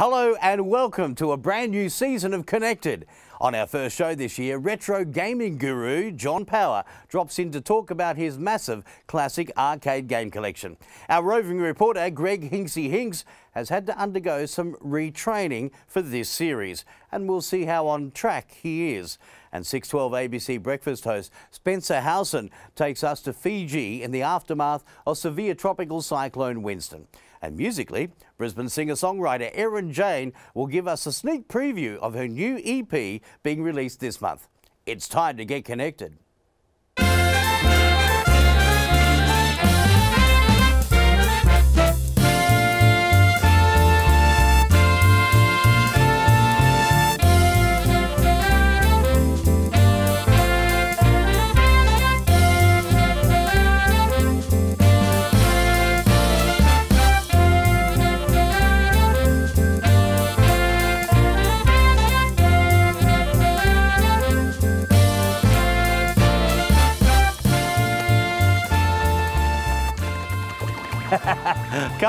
Hello and welcome to a brand new season of Connected. On our first show this year, retro gaming guru John Power drops in to talk about his massive classic arcade game collection. Our roving reporter Greg Hinksy Hinks has had to undergo some retraining for this series, and we'll see how on track he is. And 612 ABC breakfast host Spencer Howson takes us to Fiji in the aftermath of severe tropical cyclone Winston. And musically, Brisbane singer-songwriter Erin Jane will give us a sneak preview of her new EP being released this month. It's time to get connected.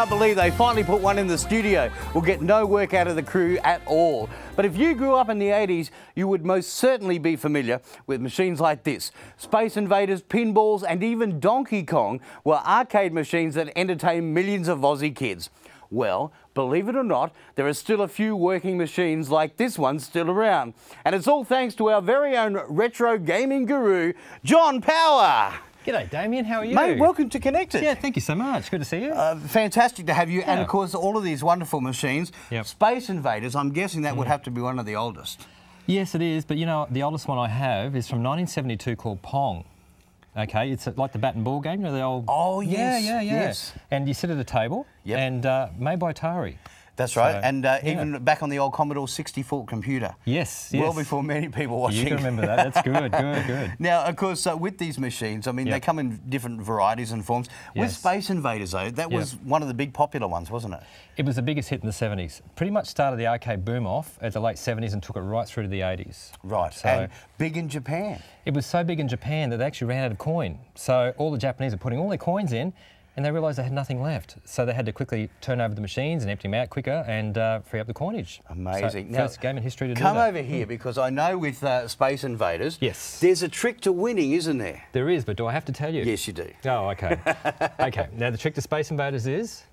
Can't believe they finally put one in the studio. We'll get no work out of the crew at all. But if you grew up in the 80s, you would most certainly be familiar with machines like this. Space Invaders, pinballs, and even Donkey Kong were arcade machines that entertained millions of Aussie kids. Well, believe it or not, there are still a few working machines like this one still around. And it's all thanks to our very own retro gaming guru, John Power. G'day, Damien. How are you? Mate, welcome to Connected. Yeah, thank you so much. Good to see you. Uh, fantastic to have you. Yeah. And of course, all of these wonderful machines. Yep. Space Invaders, I'm guessing that would have to be one of the oldest. yes, it is. But you know, the oldest one I have is from 1972 called Pong. Okay, it's like the bat and ball game, you know, the old. Oh, Yeah, yes, yeah, yeah. yes. And you sit at a table. Yep. And uh, made by Atari. That's right. So, and uh, yeah. even back on the old Commodore 64 computer. Yes, Well before many people watching. You can remember that. That's good, good, good. Now, of course, uh, with these machines, I mean, they come in different varieties and forms. With Space Invaders, though, that was one of the big popular ones, wasn't it? It was the biggest hit in the 70s. Pretty much started the arcade boom off at the late 70s and took it right through to the 80s. Right. So and big in Japan. it was so big in Japan that they actually ran out of coin. So all the Japanese are putting all their coins in and they realised they had nothing left. So they had to quickly turn over the machines and empty them out quicker and uh, free up the coinage. Amazing. So first game in history to come do that. over here because I know with uh, Space Invaders, Yes. there's a trick to winning, isn't there? There is, but do I have to tell you? Yes, you do. Oh, okay. okay. Now the trick to Space Invaders is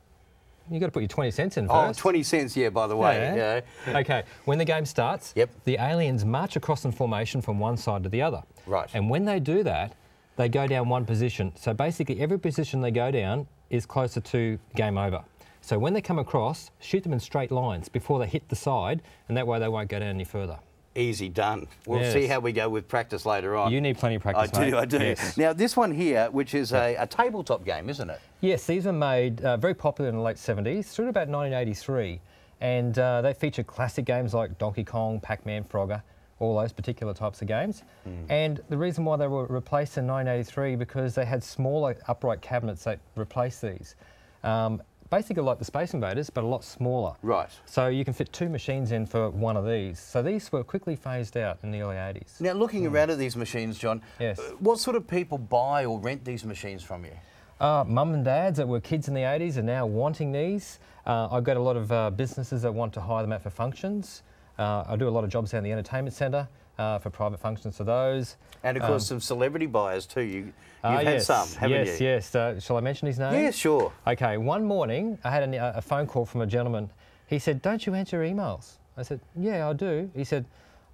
you got to put your 20 cents in Oh, first. 20 cents, yeah, by the way. Yeah. Yeah. okay. When the game starts, Yep. the aliens march across in formation from one side to the other. Right. And when they do that, they go down one position. So basically, every position they go down is closer to game over. So when they come across, shoot them in straight lines before they hit the side, and that way they won't go down any further. Easy done. We'll Yes. see how we go with practice later on. You need plenty of practice, I do. I do. Yes. Now, this one here, which is a, a tabletop game, isn't it? Yes, these were made uh, very popular in the late 70s, through to about 1983. And uh, they feature classic games like Donkey Kong, Pac-Man, Frogger, all those particular types of games. And the reason why they were replaced in 1983 because they had smaller upright cabinets that replaced these. Um, basically like the Space Invaders, but a lot smaller. Right. So you can fit two machines in for one of these. So these were quickly phased out in the early 80s. Now, looking around at these machines, John. Yes. uh, what sort of people buy or rent these machines from you? Uh, mum and dads that were kids in the 80s are now wanting these. Uh, I've got a lot of uh, businesses that want to hire them out for functions. Uh, I do a lot of jobs down the entertainment centre uh, for private functions for those. And of course, some celebrity buyers too. You, you've Ah, had yes. some, haven't yes, you? Yes, uh, Shall I mention his name? Yeah, sure. Okay, one morning I had a, a phone call from a gentleman. He said, Don't you answer emails? I said, Yeah, I do. He said,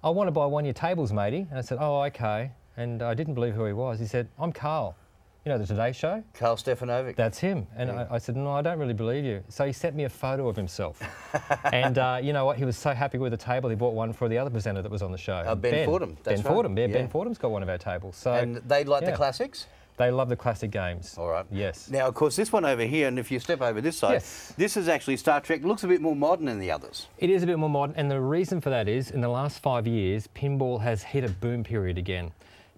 I want to buy one of your tables, matey. And I said, Oh, okay. And I didn't believe who he was. He said, I'm Carl. You know, the Today Show? Carl Stefanovic. That's him. And I, I said, no, I don't really believe you. So he sent me a photo of himself. and uh, you know what? He was so happy with the table, he bought one for the other presenter that was on the show. Uh, Ben Fordham, that's ben right. Fordham, yeah, Yeah. Ben Fordham's got one of our tables. So and they like the classics? They love the classic games. All right. Yes. Now, of course, this one over here, and if you step over this side, Yes. this is actually Star Trek. Looks a bit more modern than the others. It is a bit more modern, and the reason for that is in the last five years, pinball has hit a boom period again.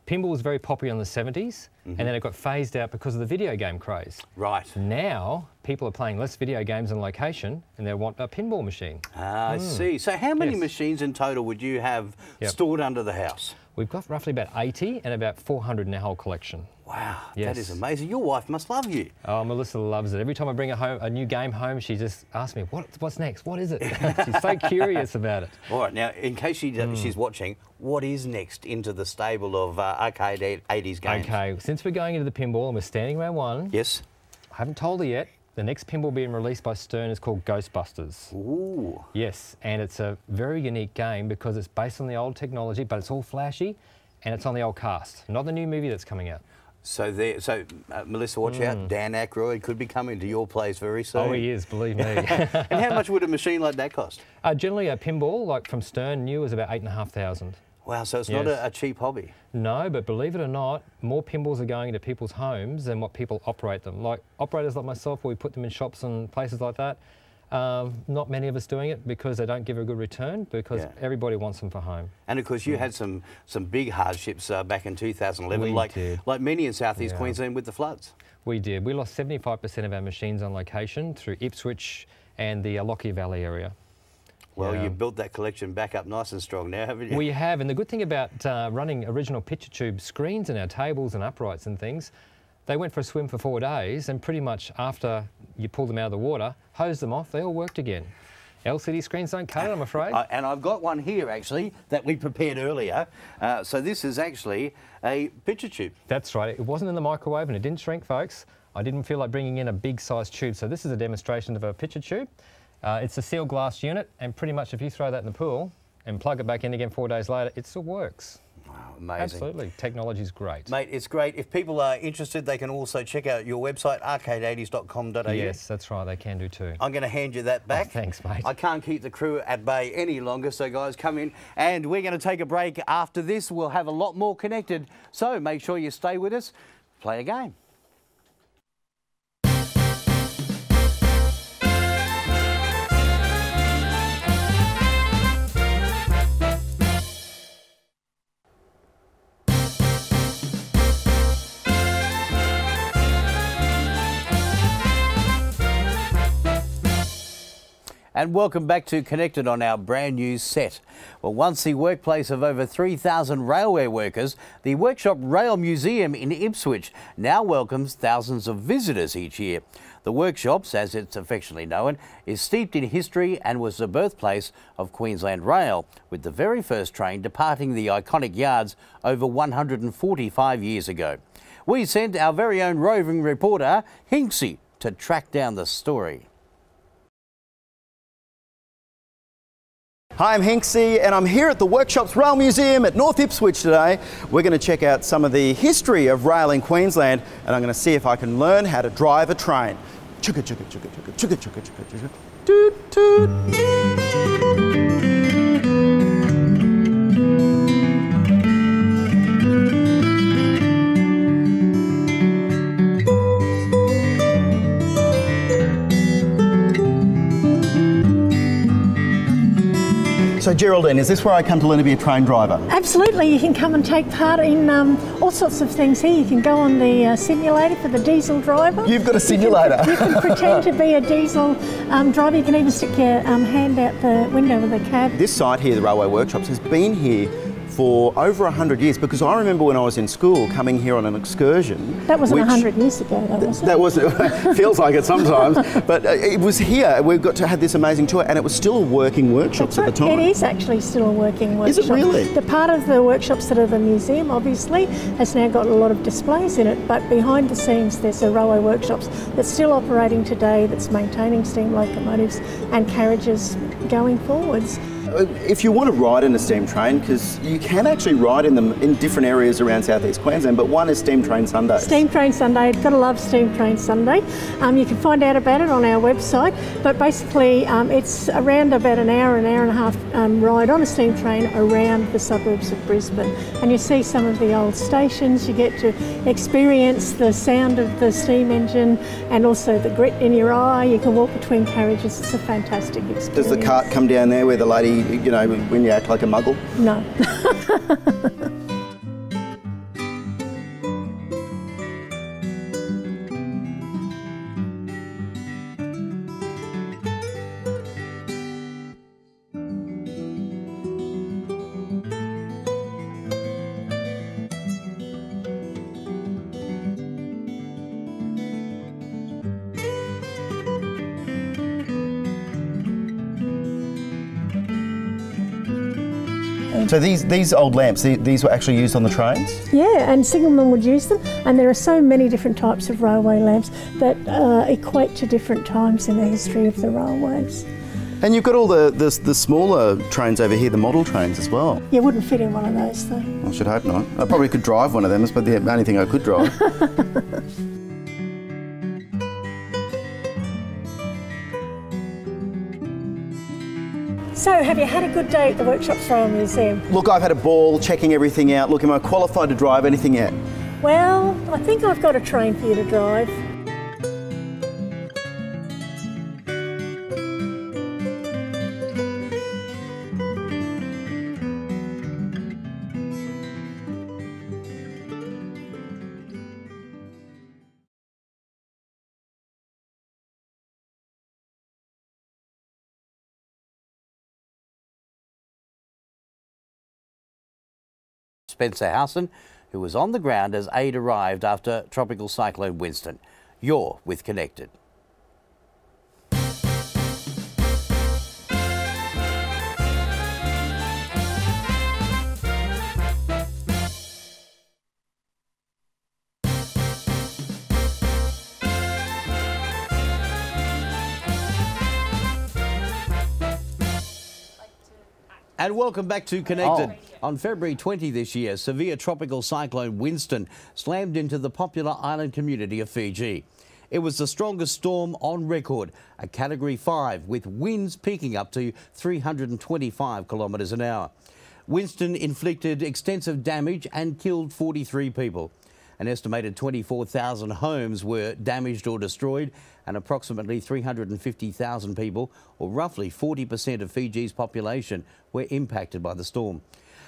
Pinball was very popular in the 70s, and then it got phased out because of the video game craze. Right. Now, people are playing less video games on location, and they want a pinball machine. Ah, I see. So, how many Yes. machines in total would you have Yep. stored under the house? We've got roughly about 80 and about 400 in our whole collection. Wow, Yes. that is amazing. Your wife must love you. Oh, Melissa loves it. Every time I bring a, home, a new game home, she just asks me, what, what's next? What is it? She's so curious about it. All right, now, in case she, Hmm. she's watching, what is next into the stable of uh, arcade 80s games? Okay, since we're going into the pinball and we're standing around one, Yes? I haven't told her yet. The next pinball being released by Stern is called Ghostbusters. Ooh. Yes, and it's a very unique game because it's based on the old technology, but it's all flashy, and it's on the old cast, not the new movie that's coming out. So there, so uh, Melissa, watch out. Dan Aykroyd could be coming to your place very soon. Oh, he is, believe me. and how much would a machine like that cost? uh, generally, a pinball, like from Stern, new is about eight and a half thousand. Wow, so it's not a, a cheap hobby. No, but believe it or not, more pinballs are going into people's homes than what people operate them. Like operators like myself, where we put them in shops and places like that. Um, not many of us doing it because they don't give a good return because Yeah. everybody wants them for home. And of course, you had some some big hardships uh, back in 2011, We like did. like many in southeast Yeah. Queensland with the floods. We did. We lost 75% of our machines on location through Ipswich and the Lockyer Valley area. Well, Yeah. you built that collection back up nice and strong now, haven't you? We have, and the good thing about uh, running original picture tube screens in our tables and uprights and things, they went for a swim for four days, and pretty much after you pull them out of the water, hose them off, they all worked again. LCD screens don't cut it, I'm afraid. Uh, and I've got one here actually that we prepared earlier. Uh, so this is actually a picture tube. That's right. It wasn't in the microwave and it didn't shrink, folks. I didn't feel like bringing in a big size tube. So this is a demonstration of a picture tube. Uh, it's a sealed glass unit, and pretty much if you throw that in the pool and plug it back in again four days later, it still works. Wow, amazing. Absolutely. Technology's great. Mate, it's great. If people are interested, they can also check out your website, arcade80s.com.au. Yes, that's right. They can do too. I'm going to hand you that back. thanks, mate. I can't keep the crew at bay any longer, so guys, come in. And we're going to take a break after this. We'll have a lot more connected. So make sure you stay with us. Play a game. And welcome back to Connected on our brand new set. Well, once the workplace of over 3,000 railway workers, the Workshop Rail Museum in Ipswich now welcomes thousands of visitors each year. The workshops, as it's affectionately known, is steeped in history and was the birthplace of Queensland Rail, with the very first train departing the iconic yards over 145 years ago. We sent our very own roving reporter, Hinksy, to track down the story. Hi, I'm Hinksy, and I'm here at the Workshops Rail Museum at North Ipswich today. We're going to check out some of the history of rail in Queensland, and I'm going to see if I can learn how to drive a train. Chugga chugga chugga chugga chugga chugga chugga chugga. So Geraldine, is this where I come to learn to be a train driver? Absolutely, you can come and take part in um, all sorts of things here. You can go on the uh, simulator for the diesel driver. You've got a simulator. You can pretend to be a diesel um, driver. You can even stick your um, hand out the window of the cab. This site here, the Railway Workshops, has been here for over 100 years because I remember when I was in school coming here on an excursion. That wasn't which- 100 years ago, though, was it? That wasn't, feels like it sometimes, but uh, it was here. We got to have this amazing tour, and it was still a working workshops at the time. It is actually still a working workshop. Is it really? The part of the workshops that are the museum, obviously, has now got a lot of displays in it, but behind the scenes there's a railway workshops that's still operating today that's maintaining steam locomotives and carriages going forwards. Uh, If you want to ride in a steam train, because you can actually ride in them in different areas around southeast Queensland, but one is Steam Train Sunday. Steam Train Sunday, I've gotta love Steam Train Sunday. Um, you can find out about it on our website, but basically um, it's around about an hour, an hour and a half um, ride on a steam train around the suburbs of Brisbane. And you see some of the old stations, you get to experience the sound of the steam engine and also the grit in your eye. You can walk between carriages, it's a fantastic experience. Does the cart come down there where the lady, you know, when you act like a muggle? No. So these these old lamps, the- these were actually used on the trains. Yeah, and signalmen would use them, and there are so many different types of railway lamps that uh, equate to different times in the history of the railways. And you've got all the, the the smaller trains over here, the model trains as well. You wouldn't fit in one of those though. I should hope not. I probably could drive one of them, but the only thing I could drive. So, have you had a good day at the Workshops Rail Museum? Look, I've had a ball checking everything out. Look, am I qualified to drive anything yet? Well, I think I've got a train for you to drive. Spencer Howson, who was on the ground as aid arrived after Tropical Cyclone Winston. You're with Connected. And welcome back to Connected. Oh. On February 20 this year, severe tropical cyclone Winston slammed into the popular island community of Fiji. It was the strongest storm on record, a Category 5, with winds peaking up to 325 kilometres an hour. Winston inflicted extensive damage and killed 43 people. An estimated 24,000 homes were damaged or destroyed, and approximately 350,000 people, or roughly 40% of Fiji's population, were impacted by the storm.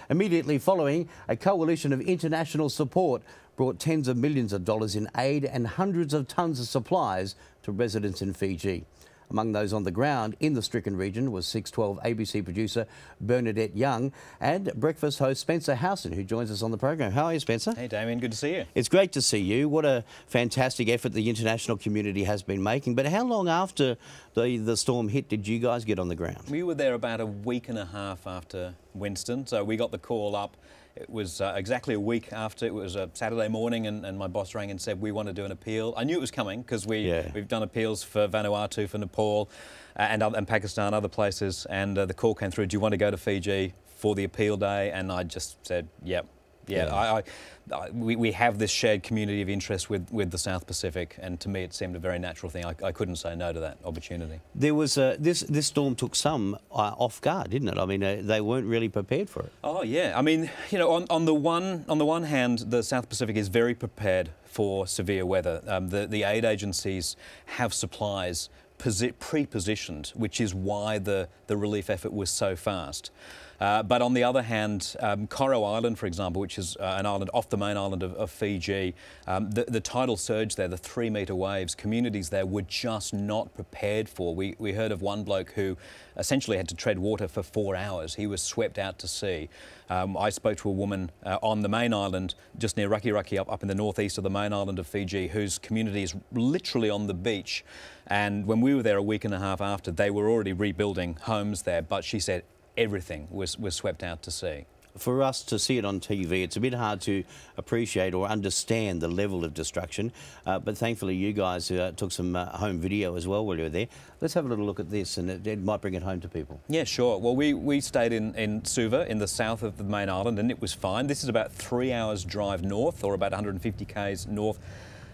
Immediately following, a coalition of international support brought tens of millions of dollars in aid and hundreds of tons of supplies to residents in Fiji. Among those on the ground in the stricken region was 612 ABC producer Bernadette Young and breakfast host Spencer Howson, who joins us on the program. How are you, Spencer? Hey, Damien, good to see you. It's great to see you. What a fantastic effort the international community has been making. But how long after the, the storm hit did you guys get on the ground? We were there about a week and a half after Winston, so we got the call up. It was uh, exactly a week after. It was a Saturday morning, and, and my boss rang and said we want to do an appeal. I knew it was coming because we Yeah. we've done appeals for Vanuatu, for Nepal, uh, and and Pakistan, other places. And uh, the call came through. Do you want to go to Fiji for the appeal day? And I just said, yep. Yeah, Yeah. I, I, I, we, we have this shared community of interest with, with the South Pacific, and to me it seemed a very natural thing. I, I couldn't say no to that opportunity. There was uh, this this storm took some uh, off guard, didn't it? I mean, uh, they weren't really prepared for it. Oh yeah, I mean, you know, on, on the one on the one hand, the South Pacific is very prepared for severe weather. Um, the the aid agencies have supplies posi- pre-positioned, which is why the the relief effort was so fast. Uh, but on the other hand, um, Island, for example, which is uh, an island off the main island of, of Fiji, um, the, the tidal surge there, the three metre waves, communities there were just not prepared for. We, we heard of one bloke who essentially had to tread water for four hours. He was swept out to sea. Um, I spoke to a woman uh, on the main island, just near Raki Raki, up, up in the northeast of the main island of Fiji, whose community is literally on the beach. And when we were there a week and a half after, they were already rebuilding homes there. But she said everything was, was swept out to sea. For us to see it on TV, it's a bit hard to appreciate or understand the level of destruction. Uh, but thankfully, you guys uh, took some uh, home video as well while you were there. Let's have a little look at this, and it, it might bring it home to people. Yeah, sure. Well, we, we stayed in, in Suva in the south of the main island and it was fine. This is about three hours drive north or about 150 k's north.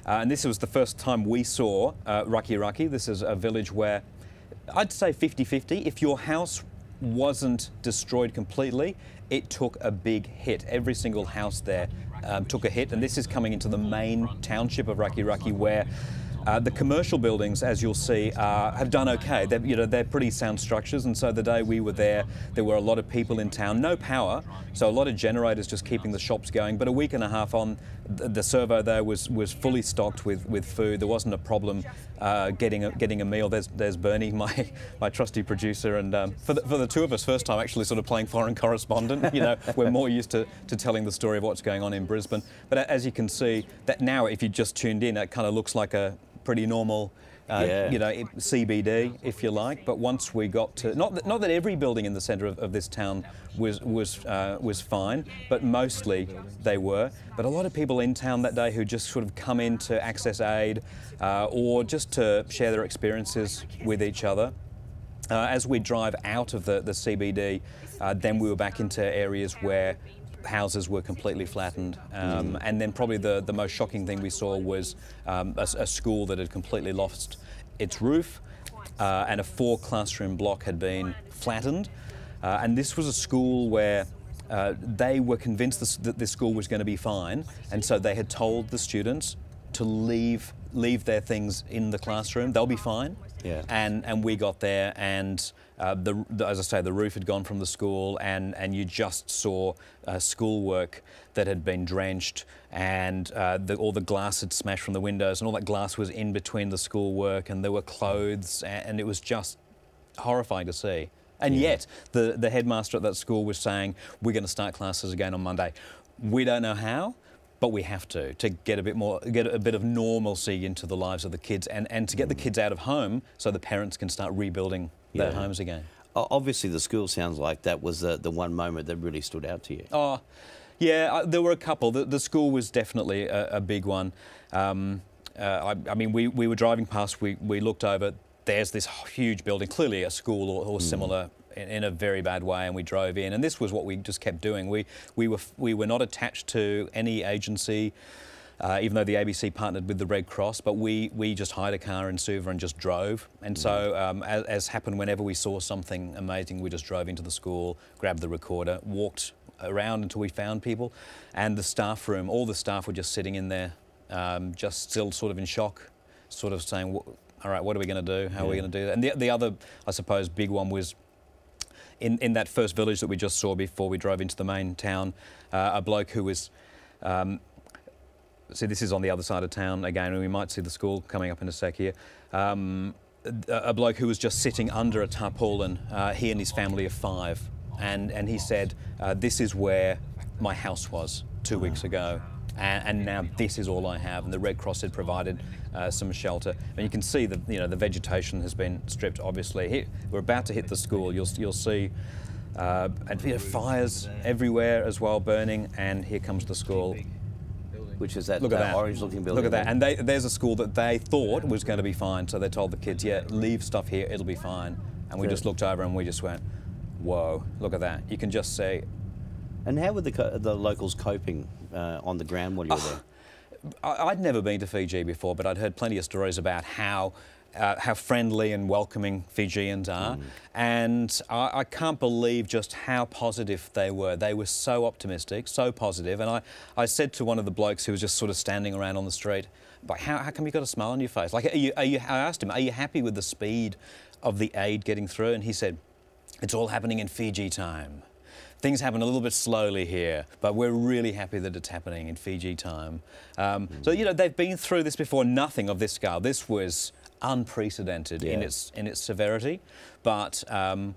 Uh, and this was the first time we saw uh, Raki Raki. This is a village where I'd say 50-50. If your house wasn't destroyed completely, it took a big hit. Every single house there um, took a hit, and this is coming into the main township of Raki Raki, where uh, the commercial buildings, as you'll see, uh, have done okay. They're, you know, they're pretty sound structures, and so the day we were there, there were a lot of people in town, no power, so a lot of generators just keeping the shops going. But a week and a half on, the, the servo there was was fully stocked with, with food. There wasn't a problem uh, getting a, getting a meal. There's there's Bernie, my my trusty producer, and um, for the, for the two of us, first time actually sort of playing foreign correspondent. You know, we're more used to, to telling the story of what's going on in Brisbane. But as you can see, that now if you just tuned in, it kind of looks like a pretty normal uh, Yeah. you know, CBD, if you like. But once we got to not that, not that every building in the centre of, of this town was was uh, was fine, but mostly they were. But a lot of people in town that day who just sort of come in to access aid uh, or just to share their experiences with each other. Uh, as we drive out of the, the CBD, uh, then we were back into areas where houses were completely flattened. Um, And then probably the, the most shocking thing we saw was um, a, a school that had completely lost its roof uh, and a four classroom block had been flattened. Uh, and this was a school where uh, they were convinced this, that this school was going to be fine, and so they had told the students to leave leave their things in the classroom. They'll be fine. Yeah. And and we got there, and uh, the, the as I say, the roof had gone from the school, and and you just saw uh, schoolwork that had been drenched, and uh, the, all the glass had smashed from the windows, and all that glass was in between the schoolwork, and there were clothes, and, and it was just horrifying to see. And yet, the, the headmaster at that school was saying, We're going to start classes again on Monday. We don't know how, but we have to, to get a bit more, get a bit of normalcy into the lives of the kids and, and to get the kids out of home so the parents can start rebuilding their homes again. Obviously, the school sounds like that was the, the one moment that really stood out to you. Oh, yeah, uh, there were a couple. The, the school was definitely a, a big one. Um, uh, I, I mean, we, we were driving past, we, we looked over, there's this huge building, clearly a school or, or similar. In, in a very bad way, and we drove in, and this was what we just kept doing. We we were we were not attached to any agency, uh, even though the ABC partnered with the Red Cross, but we, we just hired a car in Suva and just drove. And so, um, as, as happened whenever we saw something amazing, we just drove into the school, grabbed the recorder, walked around until we found people. And the staff room, all the staff were just sitting in there, um, just still sort of in shock, sort of saying, all right, what are we going to do? How are we going to do that? And the, the other, I suppose, big one was in, in that first village that we just saw before we drove into the main town, uh, a bloke who was. Um, see, this is on the other side of town again, and we might see the school coming up in a sec here. Um, a, a bloke who was just sitting under a tarpaulin, uh, he and his family of five, and, and he said, uh, This is where my house was two weeks ago. And, and now this is all I have. And the Red Cross had provided uh, some shelter. And you can see the you know the vegetation has been stripped. Obviously, here, we're about to hit the school. You'll you'll see uh, and, you know, fires everywhere as well, burning. And here comes the school. Which is that, Look at uh, that. orange-looking building. Look at that. And they, there's a school that they thought was going to be fine, so they told the kids, "Yeah, leave stuff here. It'll be fine." And we Good. just looked over and we just went, "Whoa! Look at that." You can just see. And how were the, co- the locals coping uh, on the ground while you were there? I'd never been to Fiji before, but I'd heard plenty of stories about how. Uh, how friendly and welcoming Fijians are, and I, I can't believe just how positive they were. They were so optimistic, so positive. And I, I said to one of the blokes who was just sort of standing around on the street, "But how, how come you got a smile on your face? Like, are you, are you?" I asked him, "Are you happy with the speed of the aid getting through?" And he said, "It's all happening in Fiji time." Things happen a little bit slowly here, but we're really happy that it's happening in Fiji time. Um, So you know they've been through this before. Nothing of this scale. This was unprecedented in its in its severity, but um,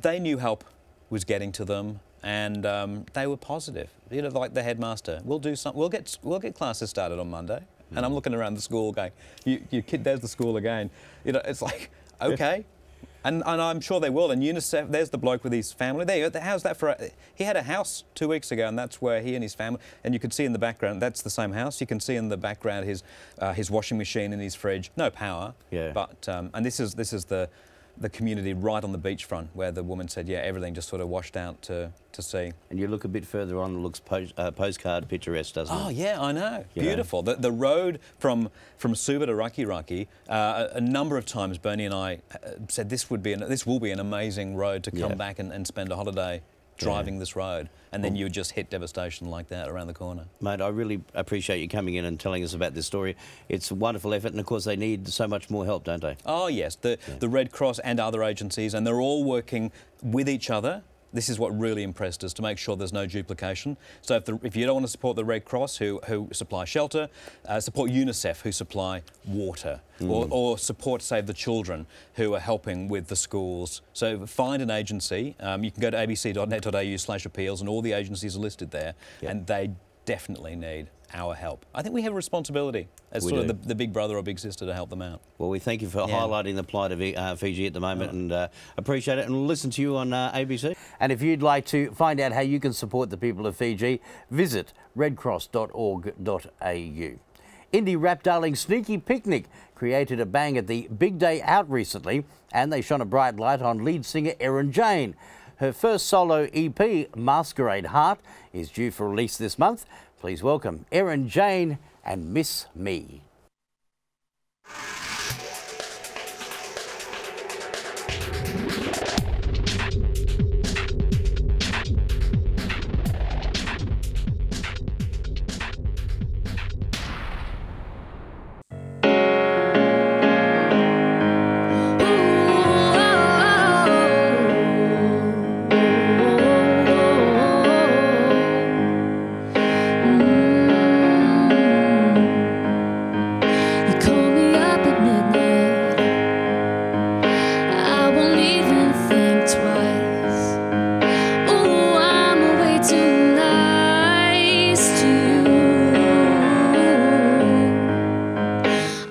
they knew help was getting to them, and um, they were positive. You know, like the headmaster, we'll do some. We'll get we'll get classes started on Monday. And I'm looking around the school, going, you, "You kid, there's the school again." You know, it's like, okay. And, and I'm sure they will. And UNICEF, there's the bloke with his family. There, how's that for? A, he had a house two weeks ago, and that's where he and his family. And you can see in the background, that's the same house. You can see in the background his uh, his washing machine and his fridge. No power. Yeah. But um, and this is this is the the community right on the beachfront where the woman said, yeah, everything just sort of washed out to to sea. And you look a bit further on, it looks post, uh, postcard picturesque, doesn't Oh it? yeah, I know. You know. Beautiful. The, the road from from Suva to Raki Raki. Uh, a, a number of times, Bernie and I uh, said this would be an, this will be an amazing road to come Yeah. back and, and spend a holiday driving this road, and then you would just hit devastation like that around the corner. Mate, I really appreciate you coming in and telling us about this story. It's a wonderful effort, and of course, they need so much more help, don't they? Oh yes, the the Red Cross and other agencies, and they're all working with each other. This is what really impressed us to make sure there's no duplication. So if, the, if you don't want to support the Red Cross, who, who supply shelter, uh, support UNICEF, who supply water, or, or support Save the Children, who are helping with the schools. So find an agency. Um, you can go to abc.net.au slash appeals, and all the agencies are listed there, Yeah. and they definitely need our help. I think we have a responsibility as We sort do. of the, the big brother or big sister to help them out. Well, we thank you for Yeah. highlighting the plight of uh, Fiji at the moment and uh, appreciate it. And we'll listen to you on uh, ABC. And if you'd like to find out how you can support the people of Fiji, visit redcross.org.au. Indie rap darling Sneaky Picnic created a bang at the Big Day Out recently, and they shone a bright light on lead singer Erin Jane. Her first solo EP, Masquerade Heart, is due for release this month. Please welcome Erin Jane and Miss Me.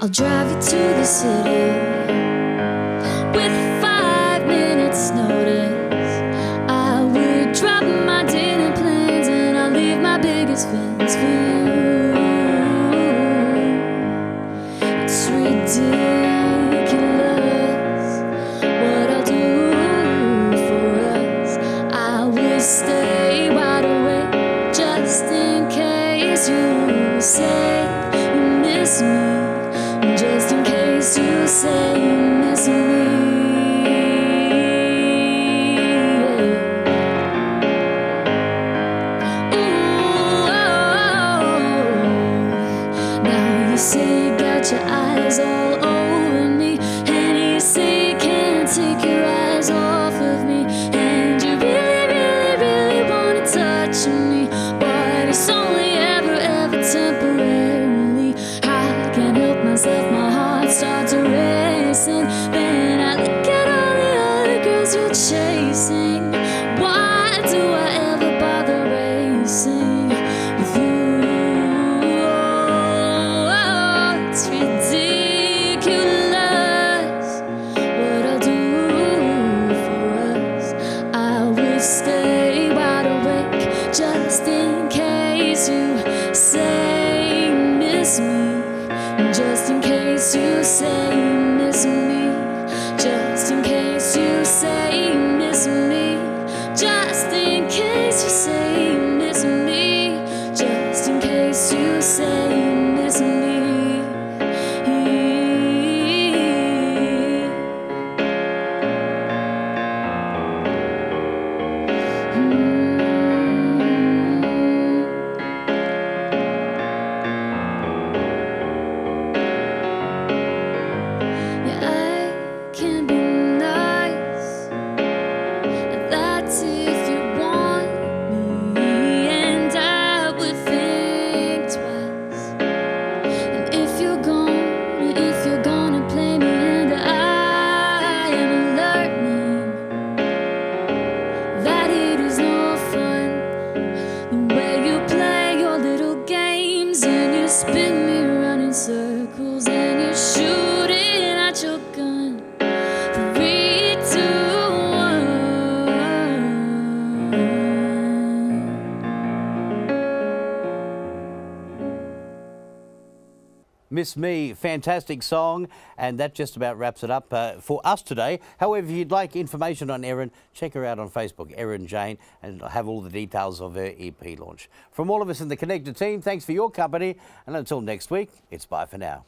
I'll drive you to the city with Miss Me, fantastic song, and that just about wraps it up uh, for us today. However, if you'd like information on Erin, check her out on Facebook, Erin Jane, and have all the details of her EP launch. From all of us in the Connected team, thanks for your company, and until next week, it's bye for now.